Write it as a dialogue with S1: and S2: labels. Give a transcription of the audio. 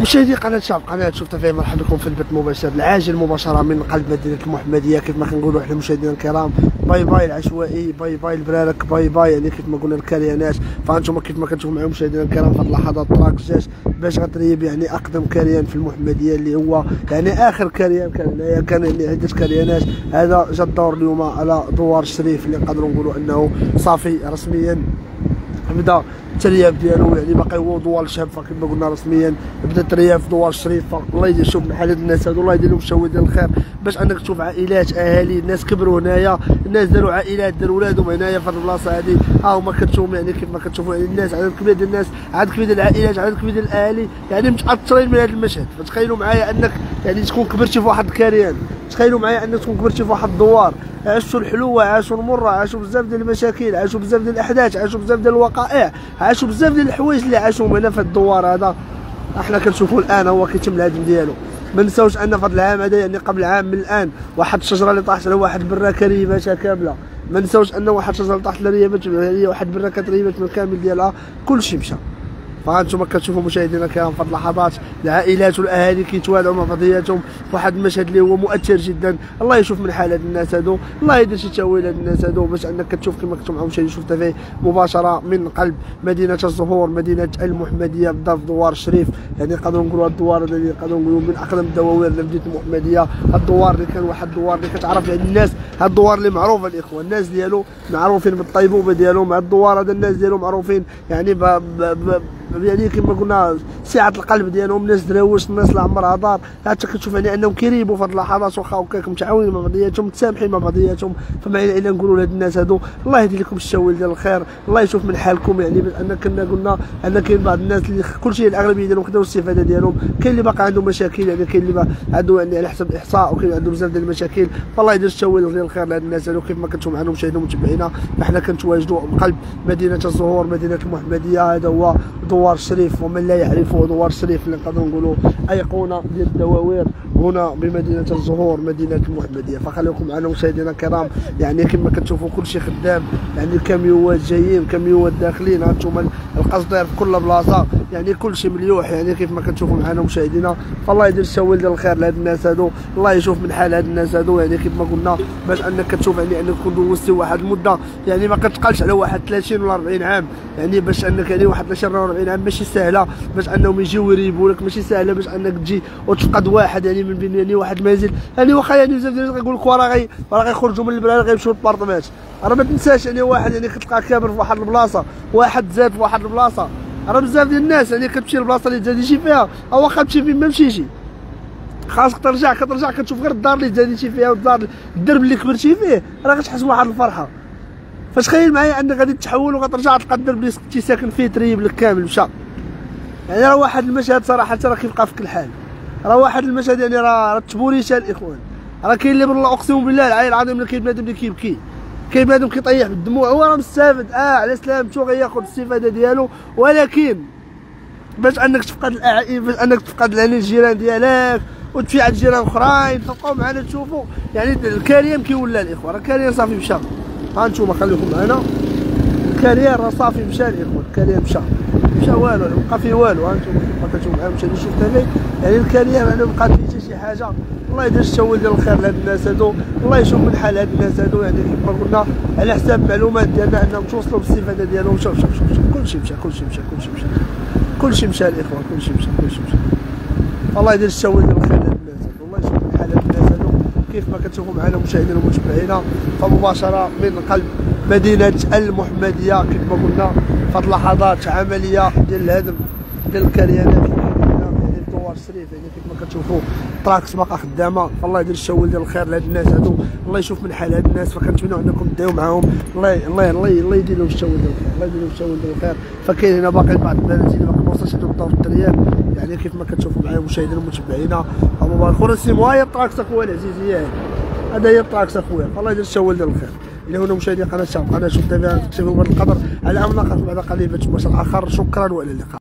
S1: مشاهدي قناة شاب قناة شوف تيفي مرحبا بكم في البث المباشر العاجل مباشرة من قلب مدينة المحمدية. كيف ما كنقولوا إحنا مشاهدينا الكرام bye bye العشوائي bye bye البرارك bye bye يعني كيف ما قلنا الكريانات فأنتم كيف ما كنشوفوا معايا مشاهدينا الكرام في اللحظات طراكس جات باش غتريب يعني أقدم كريان في المحمدية اللي هو يعني آخر كريان كان هنايا كان يعني عدة كريانات هذا جا الدور اليوم على دوار الشريف اللي نقدروا نقولوا أنه صافي رسميا. بدا الترياب ديالو يعني باقي هو دوار الشريف كما قلنا رسميا. بدأ الترياب دوار الشريف الله يدير شوف من حالة الناس هادو الله يدير لهم التاويل ديال الخير. باش أنك تشوف عائلات أهالي الناس كبروا هنايا. الناس داروا عائلات داروا ولادهم هنايا في البلاصة هذه ها هما كتشوفوا يعني كيف ما كتشوفوا يعني الناس. عدد كبير ديال الناس عدد كبير ديال العائلات عدد كبير ديال الأهالي. يعني متأثرين من هذا المشهد. فتخيلوا معايا أنك يعني تكون كبرتي في واحد الكاريان تخيلوا معايا انك تكون كبرتي في واحد الدوار. عاشوا الحلوة عاشوا المرة عاشوا بزاف ديال المشاكل عاشوا بزاف ديال الأحداث عاشوا بزاف ديال الوقائع عاشوا بزاف ديال الحوايج اللي عاشوهم هنا في الدوار هذا. إحنا كنشوفوا الآن هو كيتم الهدم ديالو. ما نساوش أن في العام هذا يعني قبل عام من الآن واحد الشجرة اللي طاحت على واحد برا كريماتها كامله ما نساوش أن واحد الشجرة طاحت على واحد برا كتريبات من كامل ديالها. كلشي مشى. فأنتم كتشوفوا مشاهدينا الكرام في اللحظات. العائلات والأهالي كيتوالوا مع بعضياتهم واحد المشهد اللي هو مؤثر جدا. الله يشوف من حال هاد الناس هادو. الله يدير شي تاويل هاد الناس هادو. باش أنك كتشوف كما كنتم معاهم مشاهدين شفت فيه مباشرة من قلب مدينة الزهور مدينة المحمدية بالضبط دوار الشريف يعني نقدروا نقولوا هاد الدوار اللي نقدروا نقولوا من اقدم الدواوير لمدينة المحمدية. هاد الدوار اللي كان واحد الدوار اللي كتعرف يعني الناس. هاد الدوار اللي معروفة الإخوة. الناس ديالو معروفين بالطيبوبة ديالهم. هاد الدوار هذا الناس ديالو معروفين يعني ب... ب... ب... يعني كما قلنا سعه القلب ديالهم ناس دراوش الناس اللي عمرها دار حتى كتشوف يعني أنهم كيريبوا في هذه اللحظات واخا هكاك متعاونين مع بعضياتهم متسامحين مع بعضياتهم. فما الا نقولوا لهاد الناس هادو الله يهدي لكم الشاويل ديال الخير الله يشوف من حالكم يعني ان كنا قلنا أن كاين بعض الناس اللي كلشي الأغلبية ديالهم خداو الاستفاده ديالهم. كاين اللي باقي عنده مشاكل يعني كاين اللي عنده يعني على حسب الإحصاء وكاين عنده بزاف ديال المشاكل. فالله يدير الشاويل ديال الخير لهاد الناس هادو. كيف ما كنتم معنا مشاهدين ومتابعينا فاحنا كنتواجدوا قلب مدينة الزهور مدينة المحمدية. هذا هو دوار الشريف ومن لا يعرفه دوار الشريف اللي نقدروا نقولوا أيقونة ديال الدواوير هنا بمدينة الزهور مدينة المحمدية. فخليكم معنا مشاهدينا الكرام. يعني كما كتشوفوا كل شيء خدام. يعني الكاميوات جايين كاميوات داخلين. هانتوما القصدير في كل بلاصة. يعني كل شيء مليوح. يعني كيف ما كتشوفوا معنا مشاهدينا فالله يدير الشاول ديال الخير لهاد الناس هادو. الله يشوف من حال هاد الناس هادو. يعني كيف ما قلنا باش انك كتشوف يعني انك تكون دوزتي واحد المدة يعني ما كتقالش على واحد 30 ولا 40 عام. يعني باش انك يعني واحد 30 ولا 40 عام ماشي سهلة باش أنهم يجيو يريبوا لك ماشي سهلة باش أنك تجي وتفقد واحد يعني من بين يعني واحد المنزل. يعني واخا يعني بزاف ديال الناس كيقول لك راه راه غيخرجوا من البلاد غيمشيو للبارطمات راه ما تنساش يعني واحد يعني كتلقى كابر في واحد البلاصة واحد زاد في واحد البلاصة. راه بزاف ديال الناس يعني كتمشي للبلاصه اللي تزاد يجي فيها أو واخا تمشي فين ما مشيتي خاصك ترجع كترجع كتشوف غير الدار اللي تزاديتي فيها والدار الدرب اللي كبرتي فيه راه غتحس بواحد الفرحة. فتخيل معايا انك غادي تحول وغترجع الدرب اللي كنتي ساكن فيه تريب لك كامل مشى. يعني راه واحد المشهد صراحة راه كيبقى في كل حال. راه واحد المشهد يعني راه راه تبوريشة الإخوان. راه كاين اللي بالله أقسم بالله العلي العظيم اللي كاين بنادم اللي كيبكي. كاين بنادم كيطيح بالدموع هو راه مستافد. آه على سلامته غياخذ الاستفاده ديالو؟ ولكن باش أنك تفقد الاعائم باش أنك تفقد يعني الجيران ديالك وتمشي عند جيران اخرين تبقاو معنا تشوفوا. يعني الكاريان كيولى الإخوة. راه الكاريان صافي مشى. ها أنتم خليكم معنا الكاريان راه صافي مشى الاخوه الكاريان مشى. مشى والو ما بقى فيه والو ها أنتم ما كتشوفوا معاهم مشى شفت لي. يعني الكاريان ما بقات فيه حتى شي حاجة. الله يدير التاويل ديال الخير لهاد الناس هادو. الله يشوف من حال هاد الناس هادو. يعني كما قلنا على حساب المعلومات ديالنا انهم توصلوا بالاستفاده ديالهم. شوف شوف شوف شوف. كلشي مشى كلشي مشى كلشي مشى. كلشي مشى الاخوه كلشي مشى كلشي مشى. الله يدير التاويل ديال الخير لهاد الناس هادو. الله يشوف من حال هاد الناس كيف ما كتشوفوا معنا مشاهدينا ومتابعينا فمباشرة من قلب مدينة المحمدية كما قلنا في اللحظات عملية ديال الهدم ديال الكريانات دوار الشريف يعني كيف ما كتشوفوا تراكس باقا خدامة. فالله يدير التاويل ديال الخير لهاد الناس هادو. الله يشوف من حال هاد الناس. فكنتمنوا انكم تدعيو معاهم. الله الله الله الله يدير لهم التاويل ديال الخير. الله يدير لهم الشاول ديال الخير. فكاين هنا باقي بعض البنات اللي ما وصلش عندهم دور الترياب يعني كيف ما كتشوفوا معايا مشاهدينا ومتابعينا مبارك خويا سيمو هاي التراكس اخويا العزيز هذا هي التراكس اخويا فالله يدير التاويل ديال الخير. إلى هنا مشاهدي قناة شوف قناة شوف تيفي بهذا القدر على امل بعد قليل في مباشر آخر. شكرا وإلى اللقاء.